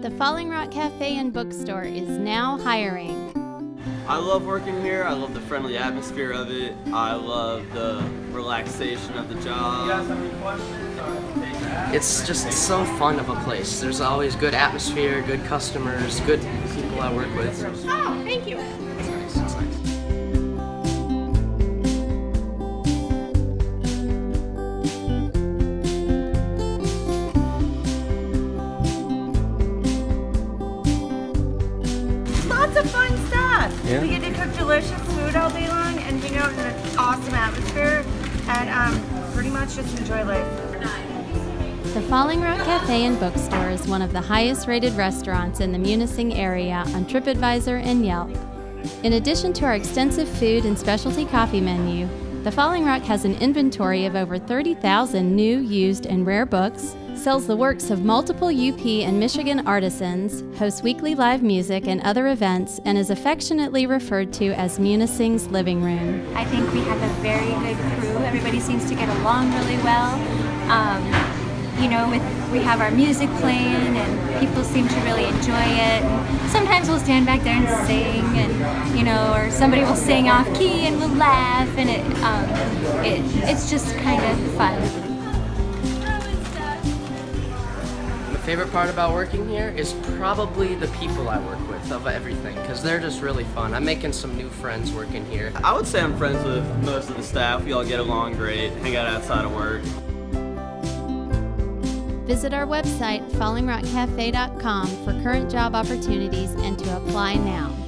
The Falling Rock Cafe and Bookstore is now hiring. I love working here. I love the friendly atmosphere of it. I love the relaxation of the job. It's just so fun of a place. There's always good atmosphere, good customers, good people I work with. Oh, thank you. Lots of fun stuff. Yeah. We get to cook delicious food all day long and hang out in an awesome atmosphere and um, pretty much just enjoy life. The Falling Rock Cafe and Bookstore is one of the highest rated restaurants in the Munising area on TripAdvisor and Yelp. In addition to our extensive food and specialty coffee menu, the Falling Rock has an inventory of over 30,000 new, used, and rare books, sells the works of multiple UP and Michigan artisans, hosts weekly live music and other events, and is affectionately referred to as Munising's living room. I think we have a very good crew. Everybody seems to get along really well. Um, you know, with we have our music playing, and people seem to really enjoy it. And sometimes we'll stand back there and sing, and you know, or somebody will sing off key, and we'll laugh, and it, um, it it's just kind of fun. My favorite part about working here is probably the people I work with of everything, because they're just really fun. I'm making some new friends working here. I would say I'm friends with most of the staff. We all get along great, hang out outside of work. Visit our website, fallingrockcafe.com, for current job opportunities and to apply now.